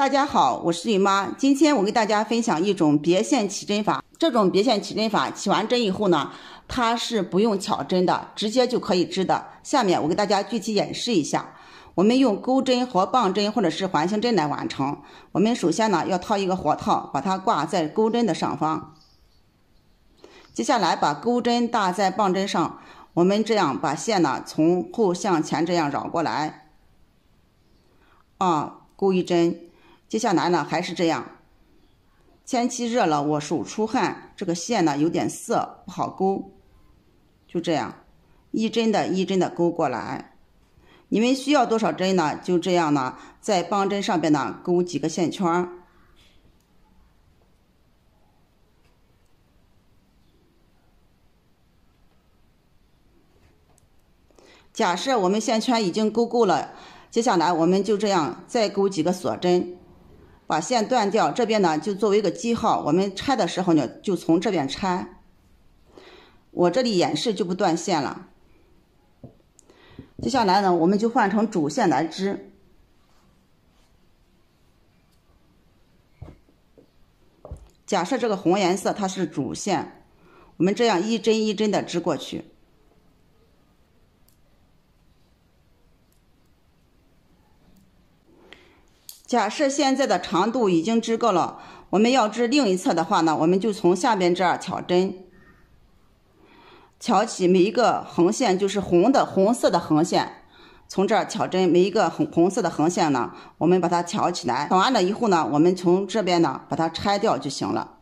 大家好，我是玉妈。今天我给大家分享一种别线起针法。这种别线起针法起完针以后呢，它是不用巧针的，直接就可以织的。下面我给大家具体演示一下。我们用钩针和棒针或者是环形针来完成。我们首先呢要套一个活套，把它挂在钩针的上方。接下来把钩针搭在棒针上，我们这样把线呢从后向前这样绕过来，啊，钩一针。接下来呢，还是这样。天气热了，我手出汗，这个线呢有点涩，不好勾。就这样，一针的一针的勾过来。你们需要多少针呢？就这样呢，在棒针上边呢勾几个线圈。假设我们线圈已经勾够了，接下来我们就这样再勾几个锁针。把线断掉，这边呢就作为一个记号，我们拆的时候呢就从这边拆。我这里演示就不断线了。接下来呢，我们就换成主线来织。假设这个红颜色它是主线，我们这样一针一针的织过去。假设现在的长度已经织够了，我们要织另一侧的话呢，我们就从下边这儿挑针，挑起每一个横线，就是红的红色的横线，从这儿挑针，每一个红红色的横线呢，我们把它挑起来，挑完了以后呢，我们从这边呢把它拆掉就行了。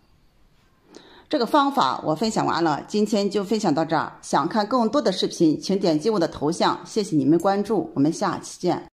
这个方法我分享完了，今天就分享到这儿。想看更多的视频，请点击我的头像，谢谢你们关注，我们下期见。